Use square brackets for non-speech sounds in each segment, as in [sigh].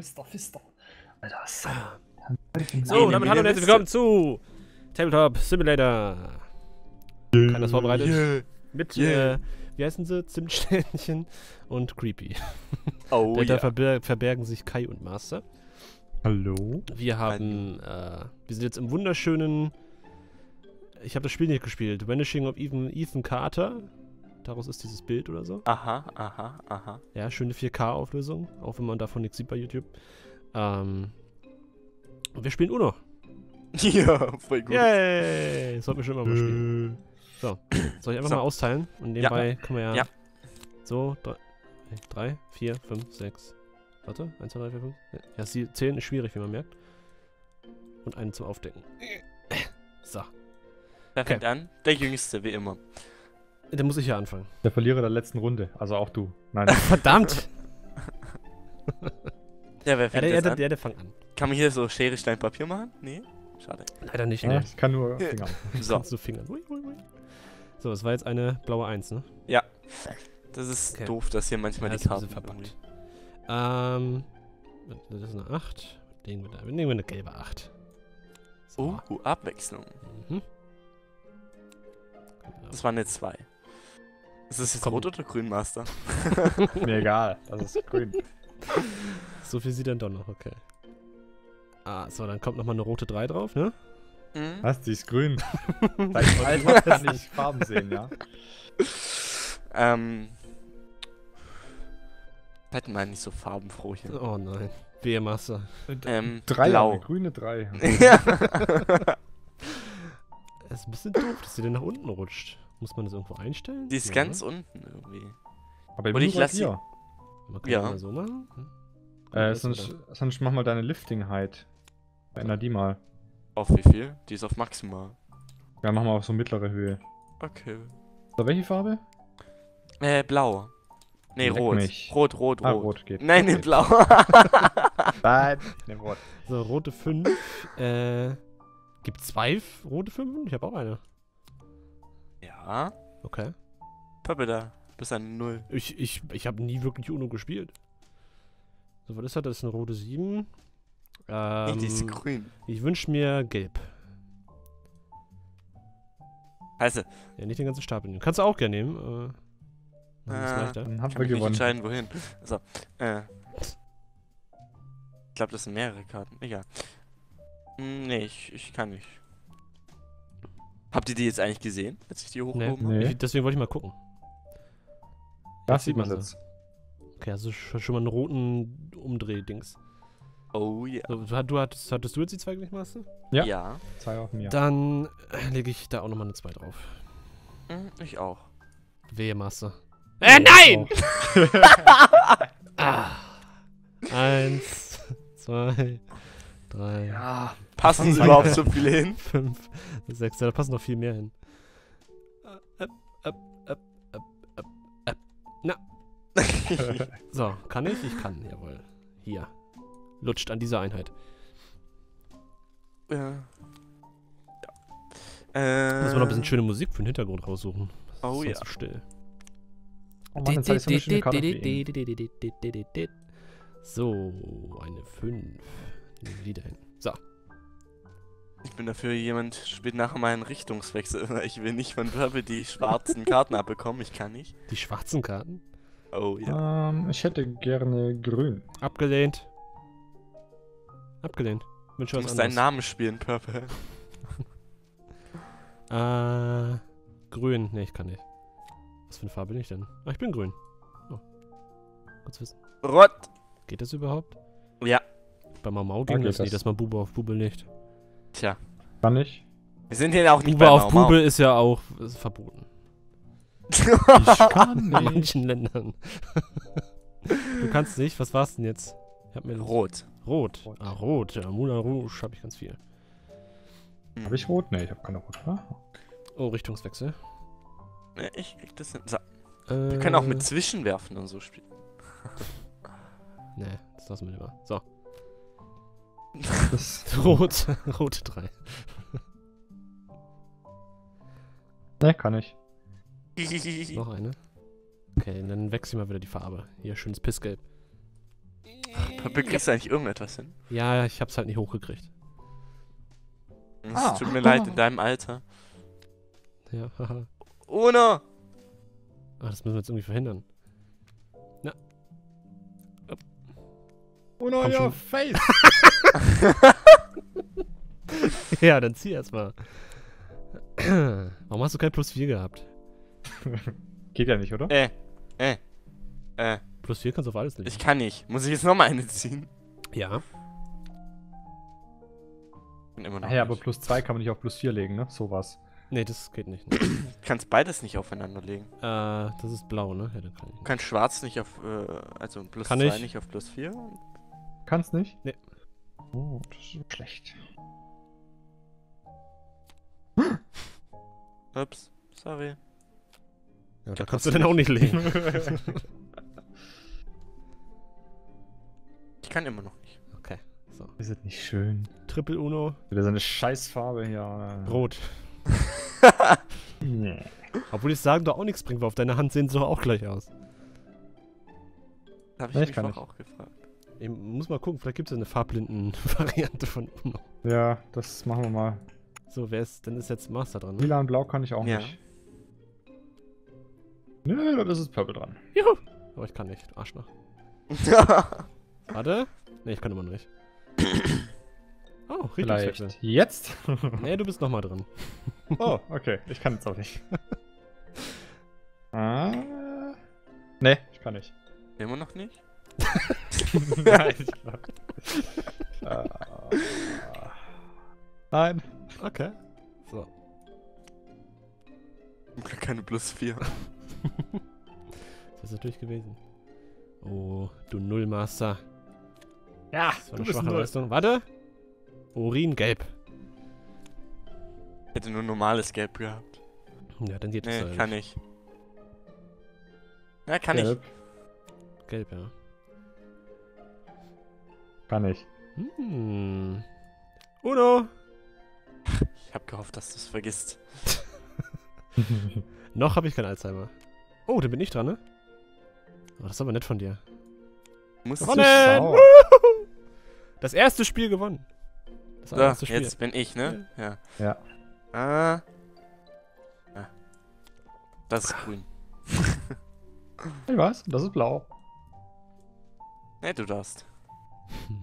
Fister, Fister. Alter, was So, damit hallo und herzlich willkommen zu Tabletop Simulator. Keiner ist vorbereitet. Yeah. Mit, Yeah. äh, wie heißen sie? Zimtsternchen und Creepy. Oh [laughs] Dahinter ja. verber verbergen sich Kai und Master. Hallo? Wir haben, äh, wir sind jetzt im wunderschönen, ich habe das Spiel nicht gespielt, Vanishing of Ethan, Ethan Carter. Daraus ist dieses Bild oder so. Aha, aha, aha. Ja, schöne 4K-Auflösung, auch wenn man davon nichts sieht bei YouTube. Ähm, und wir spielen Uno. [laughs] ja, voll gut. Yay! Das sollten wir schon immer mal spielen. Soll ich einfach So. mal austeilen? Und nebenbei können wir ja, Ja. so, drei, äh, drei, vier, fünf, sechs. Warte, eins, zwei, drei, vier, fünf. Ja, sie zählen ist schwierig, wie man merkt. Und einen zum Aufdecken. So, Wer fängt an? Der Jüngste, wie immer. Dann muss ich ja anfangen. Der Verlierer der letzten Runde. Also auch du. Nein. [laughs] Verdammt! [laughs] Ja, wer Ja, fängt der, jetzt der, an? der, der fang an. Kann man hier so Schere, Stein, Papier machen? Nee? Schade. Leider nicht, ja, ne? ich kann nur Finger. [laughs] So, Kannst du fingern. Ui, ui, ui. So, es war jetzt eine blaue Eins, ne? das ist Okay. doof, dass hier manchmal Ja, die Karten verbuggt. Ähm, das ist eine 8. Nehmen wir, da. nehmen wir eine gelbe 8. Oh, uh, Abwechslung. Mhm. Das waren jetzt zwei. Ist das jetzt Komm. Rot oder Grün, Master? [laughs] Mir egal. Das ist grün. [laughs] So viel sieht dann doch noch, okay. Ah, so, dann kommt nochmal eine rote 3 drauf, ne? Mhm. Was? Die ist grün. Dein Alter kann nicht Farben sehen, ja? Ähm. Hätten wir nicht so farbenfroh hier. Oh nein. Wehe Masse. Ähm, Drei, blau. eine grüne drei. [laughs] ja. Es ist ein bisschen doof, dass sie dann nach unten rutscht. Muss man das irgendwo einstellen? Die ist Ja, ganz unten irgendwie. Aber Und ich lass sie- hier. Man kann Ja. so machen. Hm. Äh, sonst, oder? sonst mach mal deine Lifting-Height. Veränder die mal. Auf wie viel? Die ist auf maximal. Ja, mach mal auf so mittlere Höhe. Okay. So, welche Farbe? Äh, blau. Nee, Leck rot. mich. Rot, rot, Ah, rot. rot geht. Nein, nee, Okay. blau. [laughs] Nein, nehm rot. So, rote 5. äh. Gibt zwei rote 5? Ich habe auch eine. Ja. Okay. Papa da. Bis an Null. Ich, ich, ich habe nie wirklich Uno gespielt. So, was ist das? Das ist eine rote 7. Nee, die ist Ähm, grün. ich wünsche mir gelb. Heiße, Ja, nicht den ganzen Stapel nehmen. Kannst du auch gerne nehmen. Äh, dann ist Ah. leichter. Dann haben kann wir gewonnen. entscheiden, wohin. So, äh. Ich glaube, das sind mehrere Karten. Egal. Hm, nee, ich, ich kann nicht. Habt ihr die jetzt eigentlich gesehen, als ich die Nee, hochgehoben Nee. Ich, deswegen wollte ich mal gucken. Das sieht sieht man jetzt. Okay, also sch- schon mal einen roten Umdrehdings. Oh ja. So, du, hat- du hattest, hattest du jetzt die zwei gleich, Master? Ja. Ja. Zwei auf mir. Dann äh, lege ich da auch nochmal eine 2 drauf. Hm, ich auch. Wehe, Master. Äh, nein! [laughs] Ah. Eins, [laughs] zwei, drei, Ja. Passen sie überhaupt so viele hin? [laughs] fünf, sechs. Ja, da passen noch viel mehr hin. Äh, Up, up, up, up, up, up. Na. [laughs] So, kann ich? Ich kann, jawohl. Hier. Lutscht an dieser Einheit. äh. Ja. Äh. Muss man noch ein bisschen schöne Musik für den Hintergrund raussuchen. Das Oh ist ja. so still. Oh Mann, jetzt so eine ihn. So, eine 5. Wieder hin. So, Ich bin dafür, jemand spielt nachher mal einen Richtungswechsel. [laughs] Ich will nicht von Purple die schwarzen Karten abbekommen. Ich kann nicht. die schwarzen Karten. Oh ja. Ähm, ich hätte gerne grün. Abgelehnt. Abgelehnt. Wünsche Du musst deinen. Namen spielen, Purple. [laughs] Äh, grün. Ne, ich kann nicht. Was für eine Farbe bin ich denn? Ah, ich bin grün. Oh. Kurz wissen. Rot. Geht das überhaupt? Ja. Bei Mau Da ging das nie, das. dass man Bube auf Bube legt. Tja. Kann ich? Wir sind hier auch nicht Bube bei auf Mau. Bube ist ja auch ist verboten. [laughs] Ich kann [laughs] In manchen Ländern. du kannst nicht. Was war's denn jetzt? Ich hab mir Rot. Rot. Rot. Ah, rot. Ja, Moulin Rouge habe ich ganz viel. Habe ich rot? Ne, ich habe keine rot. oder? Oh, Richtungswechsel. Ja, Ich krieg das hin. So. Äh, Wir können auch mit Zwischenwerfen und so spielen. Ne, das lassen wir lieber. So. Das, [laughs] Rot. Rote 3. ne, kann ich. [laughs] Noch eine. Okay, dann wechseln wir wieder die Farbe. Hier, schönes Pissgelb. Pöppel, kriegst du eigentlich irgendetwas hin? Ja, ich hab's halt nicht hochgekriegt. Es Ah. tut mir leid, in deinem Alter. Ja, haha. Uno! Ah, das müssen wir jetzt irgendwie verhindern. Oh no, Komm your schon. face! [laughs] [laughs] ja, dann zieh erstmal. Warum hast du kein Plus 4 gehabt? [laughs] Geht ja nicht, oder? Äh, äh, äh, Plus 4 kannst du auf alles legen. ich kann nicht. Muss ich jetzt nochmal eine ziehen? ja. Bin immer noch Ach ja, aber nicht. plus 2 kann man nicht auf plus 4 legen, ne? Sowas. Nee, das geht nicht. Du kannst beides nicht aufeinander legen. äh, das ist blau, ne? Ja, dann kann ich. Du kannst schwarz nicht auf, äh, also plus Kann 2 ich. nicht auf plus 4. Kannst nicht? Nee. Oh, das ist schlecht. Ups, sorry. Ja, da kannst du dann auch nicht legen. [laughs] Ich kann immer noch nicht. Okay, so. Ist das nicht schön? Triple Uno, Wieder so eine Scheißfarbe hier. rot. [laughs] Nee. Obwohl ich sagen doch auch nichts bringt, weil auf deiner Hand sehen sie doch auch gleich aus. Da habe ich Nee, ich mich kann auch gefragt. Ich muss mal gucken, vielleicht gibt es eine farblinden [laughs] Variante von Uno. Ja, das machen wir mal. So, wer ist, dann ist jetzt Master dran, ne? Lila und Blau kann ich auch Ja. nicht. Nö, da ist es Purple dran. Juhu! Aber ich kann nicht, Arschloch. [laughs] Warte. Ne, ich kann immer noch nicht. [clears throat] Oh, Vielleicht Richtungswechsel. jetzt? [laughs] Nee, du bist nochmal dran. oh, okay. Ich kann jetzt auch nicht. ah. Nee, ich kann nicht. Immer noch nicht? [laughs] Nein, ich glaub. Ah. Nein. Okay. So. Zum Glück keine plus 4. Das ist natürlich gewesen. Oh, du Nullmaster. Ja, Das war eine schwache Leistung. Warte. Urin gelb. Ich hätte nur normales Gelb gehabt. Ja, dann geht Nee, es kann ich. Ja, kann Gelb. Gelb, ja. Kann ich. Hm. Uno. ich. Ich hab gehofft, dass du es vergisst. [laughs] Noch habe ich kein Alzheimer. Oh, dann bin ich dran, ne? Oh, das ist aber nett von dir. Musst Gewonnen! [laughs] Das erste Spiel gewonnen. Das So, allererste Spiel. jetzt bin ich, ne? Ja. Ja. Ah. Ah. Das ist grün. Ich weiß, das ist blau. Ne, du darfst. [laughs]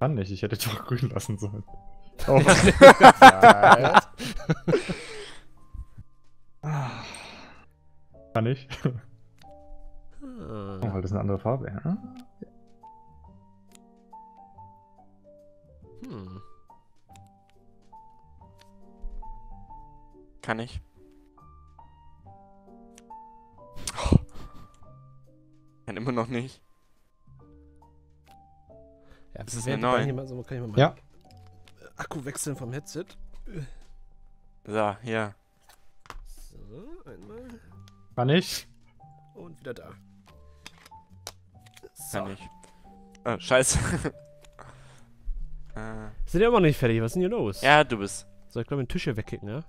Kann nicht, ich hätte doch grün lassen sollen. [laughs] Oh? Ah. [laughs] Kann ich? Oh, Ah. weil das eine andere Farbe, ja? Hm. Kann ich. Oh. Kann immer noch nicht. Ja, Das ist während eine die beiden neun. hier mal so, kann ich mal Ja. Akku wechseln vom Headset. So, hier. So, einmal. Kann ich? Und wieder da. So. Kann ich. Oh, scheiße. [laughs] äh, Sind ja immer noch nicht fertig. Was ist denn hier los? ja, du bist. Soll ich glaube den Tisch hier wegkicken, ja?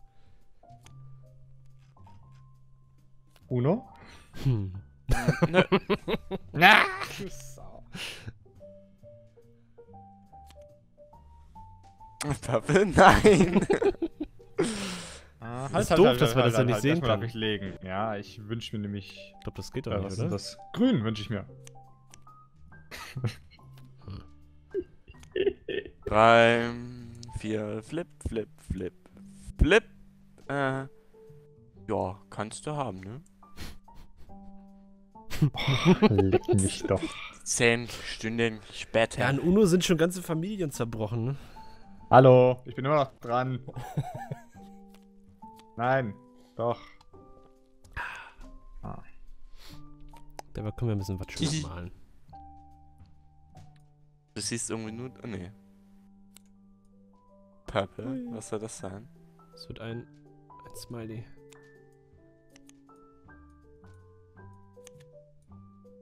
Uno? Hm. Nö. [laughs] [laughs] Na! Purple? Nein. [laughs] Ah, Das ist doof, dass wir das ja nicht sehen Erstmal darf können. ich legen. Ja, ich wünsche mir nämlich. Ich glaube, das geht doch Äh, nicht, was oder? ist das? Grün wünsche ich mir. [laughs] Drei, vier, flip, flip, flip, flip. Äh, ja, kannst du haben, ne? Leck mich doch. Zehn Stunden später. Ja, an Uno sind schon ganze Familien zerbrochen, ne? Hallo, ich bin immer noch dran. [laughs] Nein, doch. Dabei können wir ein bisschen was [laughs] schöner malen. Du siehst irgendwie nur. Oh, nee. Purple? Was soll das sein? Es wird ein, ein Smiley.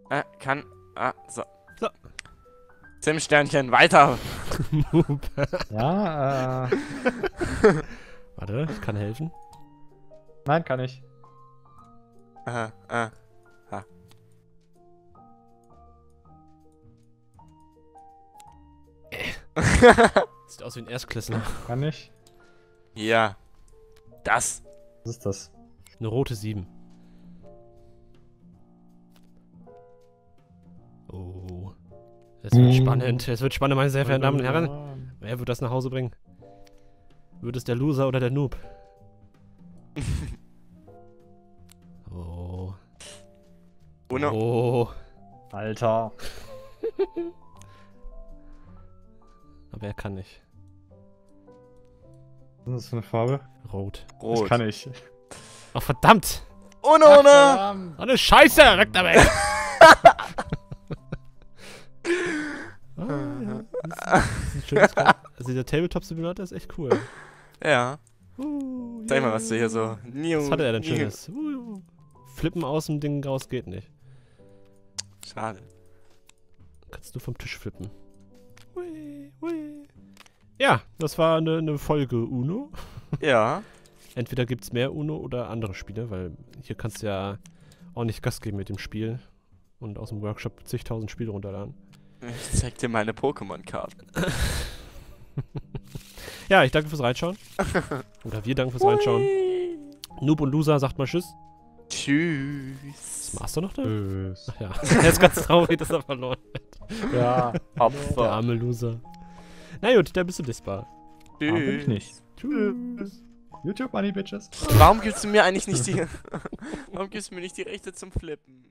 Äh, kann. Ah, so. So. Sim-Sternchen, weiter! Ja, äh. [laughs] Warte, ich kann helfen. Nein, kann ich. Aha, ah. [laughs] Sieht aus wie ein Erstklässler. Kann ich? ja. Das. Was ist das? Eine rote 7. Es wird Mm. spannend. Es wird spannend, meine sehr verehrten Damen und Herren. Wer wird das nach Hause bringen? Wird es der Loser oder der Noob? [laughs] Oh. Uno. Oh. Alter. [laughs] Aber er kann nicht. Was ist das für eine Farbe? Rot. Das Rot. kann ich. Ach, verdammt! Uno, Uno. Verdammt. Oh, eine Scheiße! Weg damit! [laughs] [laughs] Also der Tabletop Simulator ist echt cool. Ja. Uh, Zeig mal, was du hier so. Was hatte er denn Schönes? Uh, Flippen aus dem Ding raus geht nicht. Schade. Kannst du vom Tisch flippen. Hui, hui. Ja, das war eine, eine Folge Uno. [laughs] Ja. Entweder gibt es mehr Uno oder andere Spiele, weil hier kannst du ja ordentlich Gas geben mit dem Spiel und aus dem Workshop zigtausend Spiele runterladen. Ich zeig dir meine Pokémon-Karten. [laughs] Ja, ich danke fürs Reinschauen. [laughs] Oder wir danken fürs Reinschauen. Noob und Loser, sagt mal Tschüss. Tschüss. Master noch da? Tschüss. Ach ja, [laughs] er ist ganz traurig, dass er verloren hat. Ja. Der Opfer. arme Loser. Na gut, dann bist du disbar. Ah, bin ich nicht. Tschüss. YouTube Money Bitches. Warum gibst du mir eigentlich nicht die. Warum gibst du mir nicht die Rechte zum Flippen?